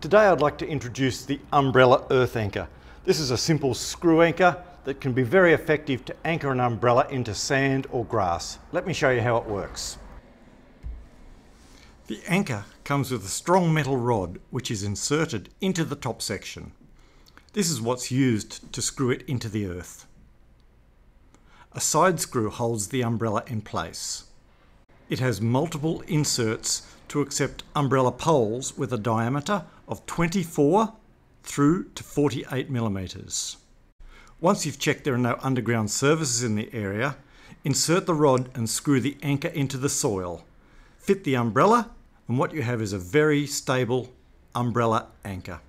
Today I'd like to introduce the umbrella earth anchor. This is a simple screw anchor that can be very effective to anchor an umbrella into sand or grass. Let me show you how it works. The anchor comes with a strong metal rod which is inserted into the top section. This is what's used to screw it into the earth. A side screw holds the umbrella in place. It has multiple inserts to accept umbrella poles with a diameter of 24 through to 48 millimeters. Once you've checked there are no underground services in the area, insert the rod and screw the anchor into the soil. Fit the umbrella and what you have is a very stable umbrella anchor.